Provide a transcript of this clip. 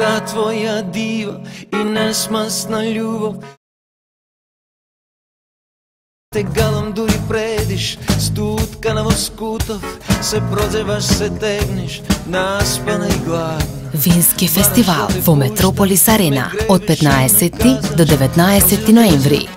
та твоја дива и несмасна љубов те галам дури предиш, стуткана во скутов, се прозеваш, се тегнеш, наспана и гладна. Вински фестивал во Метрополис Арена од 15 до 19 ноември.